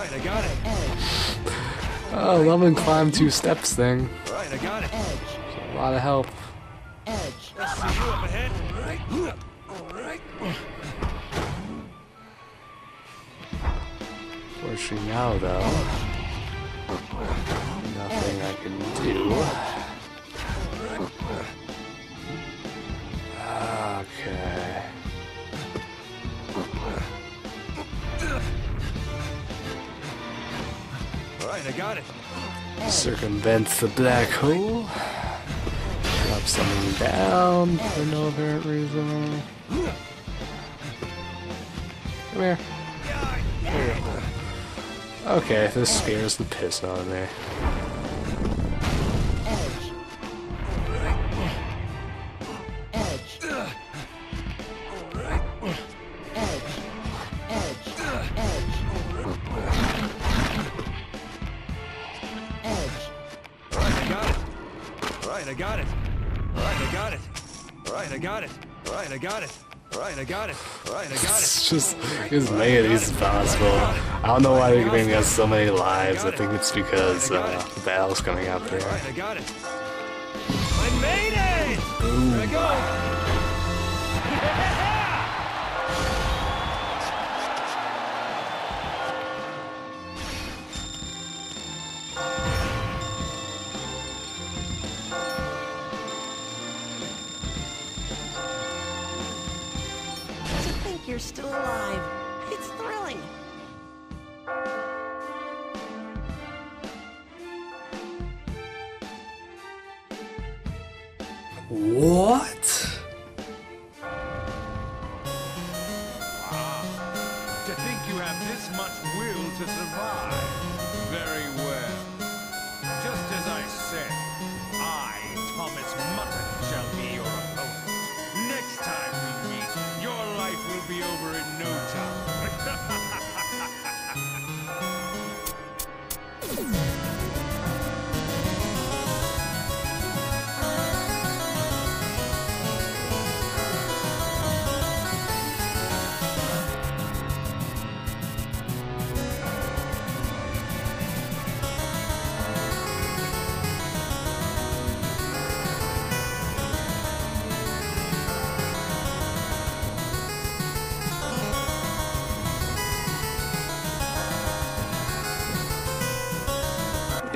Right, I got it. Oh, lemon climb two steps thing. Right, I got it. A lot of help. I see you up ahead. Fortunately now though, nothing I can do. I got it. Circumvent the black hole. Drop something down for no apparent reason. Come here. Okay, this scares the piss out of me. Got it. Right, I got it. Right, I got it. Right, I got it. Right, I got it. Right, I got it. It's just of these as possible. I don't know why they're giving us so many lives. I think it's because uh, the battle's coming up there. Right, I got it. I made it! Here I go. You're still alive. It's thrilling. What?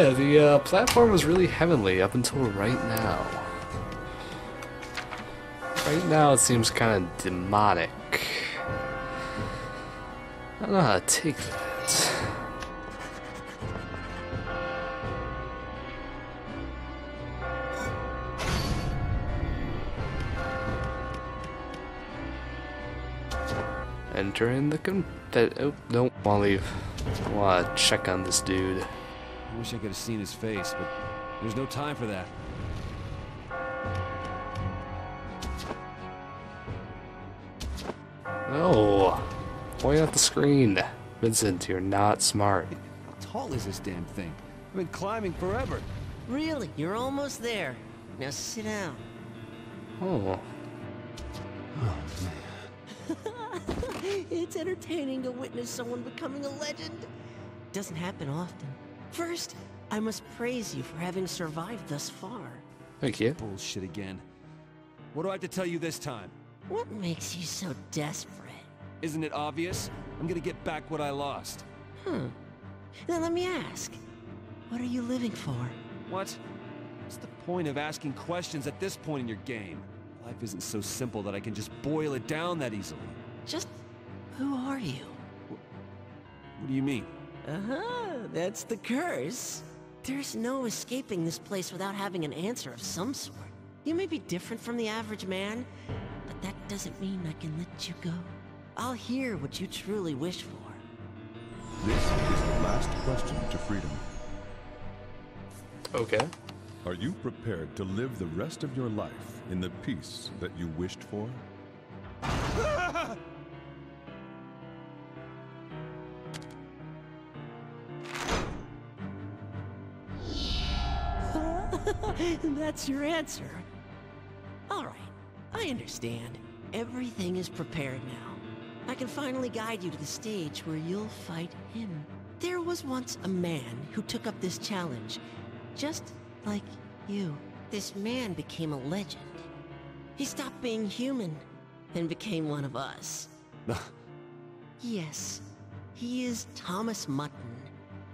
Yeah, the uh, platform was really heavenly up until right now. Right now it seems kind of demonic. I don't know how to take that. Entering the con- that oh don't want to leave. I want to check on this dude. I wish I could have seen his face, but there's no time for that. No. Point at the screen. Vincent, you're not smart. How tall is this damn thing? I've been climbing forever. Really, you're almost there. Now sit down. Oh. It's entertaining to witness someone becoming a legend. Doesn't happen often. First, I must praise you for having survived thus far. Thank you. Bullshit again. What do I have to tell you this time? What makes you so desperate? Isn't it obvious? I'm gonna get back what I lost. Hmm. Then let me ask. What are you living for? What? What's the point of asking questions at this point in your game? Life isn't so simple that I can just boil it down that easily. Just who are you? What do you mean? Uh-huh, that's the curse. There's no escaping this place without having an answer of some sort. You may be different from the average man, but that doesn't mean I can let you go. I'll hear what you truly wish for. This is the last question to freedom. Okay. Are you prepared to live the rest of your life in the peace that you wished for? That's your answer. All right, I understand. Everything is prepared now. I can finally guide you to the stage where you'll fight him. There was once a man who took up this challenge, just like you. This man became a legend. He stopped being human and became one of us. yes, he is Thomas Mutton,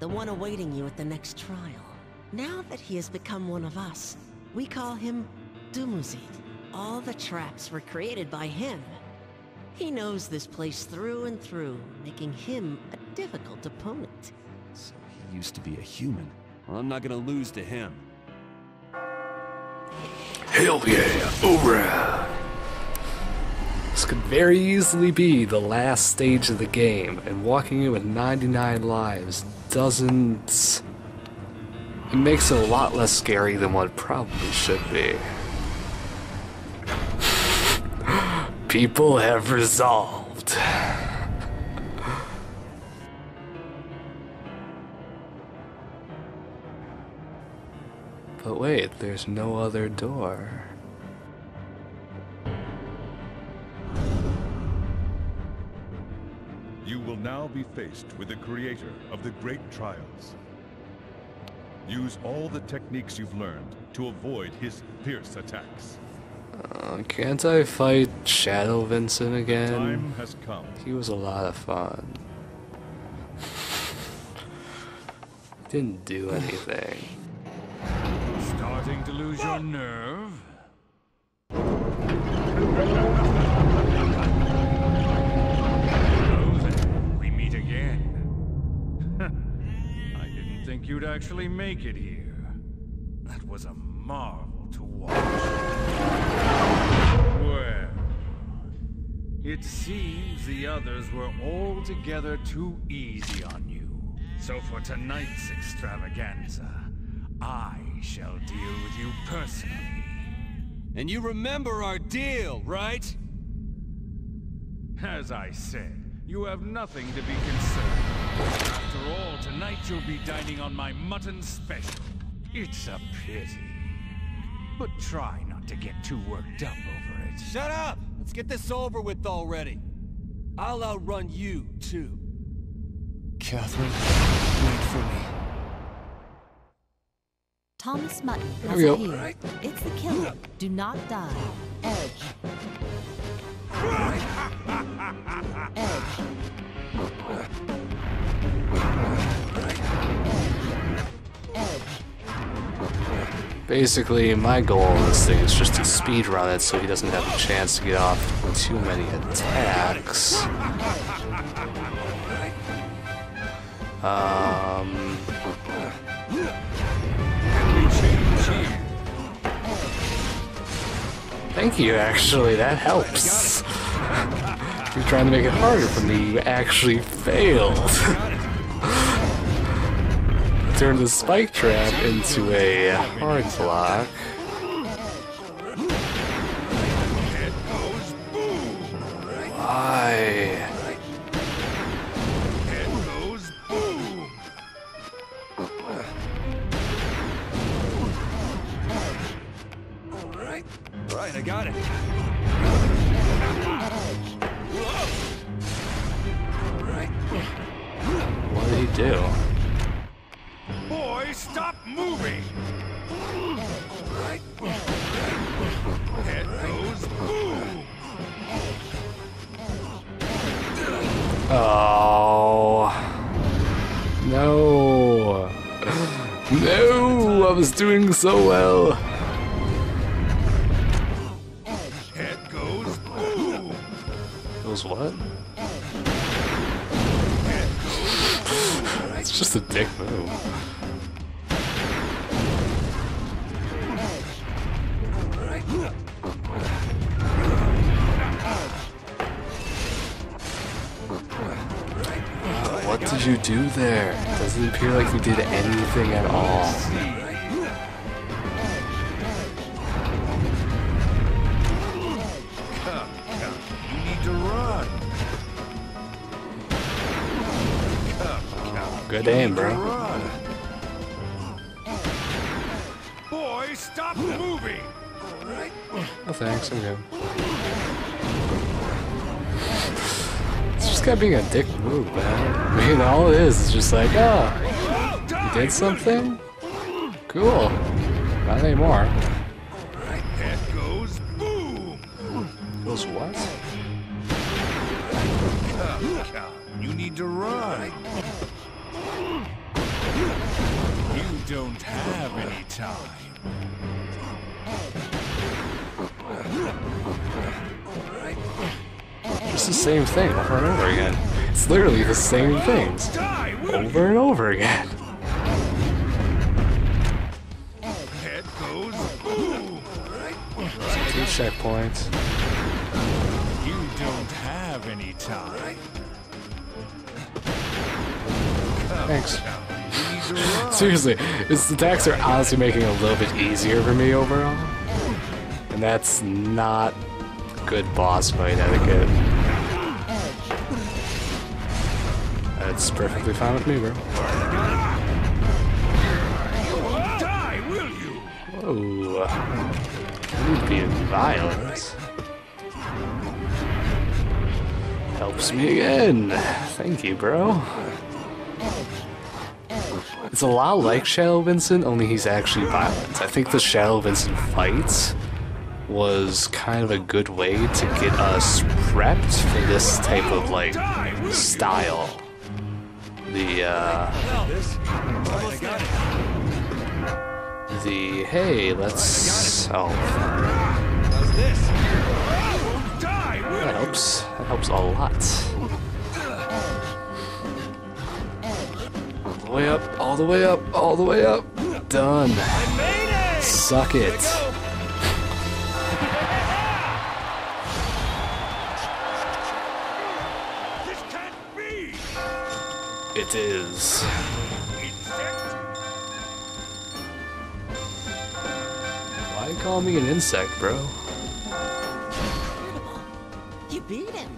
the one awaiting you at the next trial. Now that he has become one of us, we call him Dumuzid. All the traps were created by him. He knows this place through and through, making him a difficult opponent. So he used to be a human. Well, I'm not gonna lose to him. Hell yeah, alright. This could very easily be the last stage of the game, and walking in with 99 lives doesn't. It makes it a lot less scary than what it probably should be. People have resolved. But wait, there's no other door. You will now be faced with the creator of the great trials. Use all the techniques you've learned to avoid his fierce attacks. Uh, can't I fight Shadow Vincent again? Time has come. He was a lot of fun. Didn't do anything. Starting to lose your nerve? Actually make it here. That was a marvel to watch. Well, it seems the others were altogether too easy on you. So for tonight's extravaganza, I shall deal with you personally. And you remember our deal, right? As I said, you have nothing to be concerned. After all, tonight you'll be dining on my mutton special. It's a pity. But try not to get too worked up over it. Shut up! Let's get this over with already. I'll outrun you, too. Catherine, wait for me. Thomas Mutton has we go. appeared. It's the killer. Do not die. Edge. Edge. Basically, my goal in this thing is just to speed run it so he doesn't have a chance to get off too many attacks. Um, thank you, actually, that helps. You're trying to make it harder for me, you actually failed. Turn the spike trap into a hard block. Why? Right, I got it. What did he do? Boy, stop moving! Head goes boom! Oh. No. No, I was doing so well. Head goes boom! Was what? It's just a dick move. Did you do there? It Doesn't appear like you did anything at all. Come, come, you need to run! Come, come, Good aim, bro. Boy, stop moving! Oh, thanks, I'm good. Guy being a dick move, man. I mean, all it is is just like, oh, you did something? Cool. Not anymore. Head goes boom. Goes what? Come, come. You need to run. You don't have any time. Just the same thing over and over again. It's literally the same things Die, will you? over and over again. Head goes boom. Two checkpoints. You don't have any time. Thanks. You need to. Seriously, his attacks are honestly making it a little bit easier for me overall. And that's not good boss fight etiquette. That's perfectly fine with me, bro. Die, will you? Whoa. Being violent. Helps me again. Thank you, bro. It's a lot like Shadow Vincent, only he's actually violent. I think the Shadow Vincent fights was kind of a good way to get us prepped for this type of like style. The uh the hey, let's oh that helps. That helps a lot. All the way up, all the way up, all the way up. Done. Suck it. It is. Why call me an insect, bro? You beat him.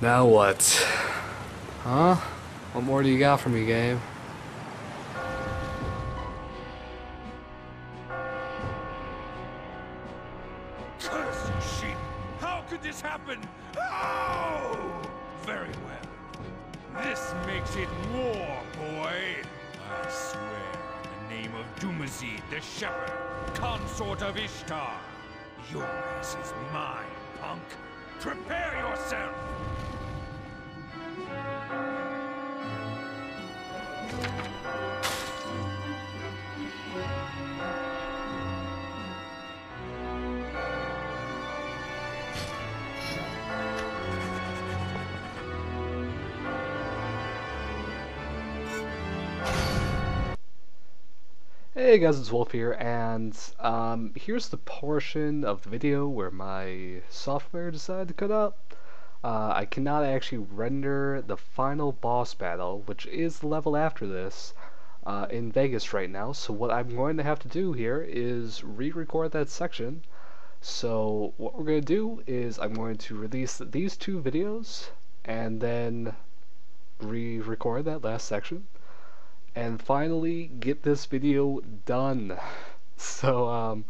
Now what? Huh? What more do you got for me, game? This makes it war, boy! I swear in the name of Dumuzid, the shepherd, consort of Ishtar. Your ass is mine, punk. Prepare yourself! Hey guys, it's Wolf here, and um, here's the portion of the video where my software decided to cut out. Uh, I cannot actually render the final boss battle, which is the level after this, uh, in Vegas right now, so what I'm going to have to do here is re-record that section. So what we're going to do is I'm going to release these two videos, and then re-record that last section and finally get this video done. So um,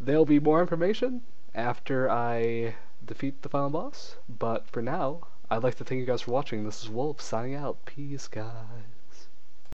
there'll be more information after I defeat the final boss. But for now, I'd like to thank you guys for watching. This is Wolf signing out. Peace, guys.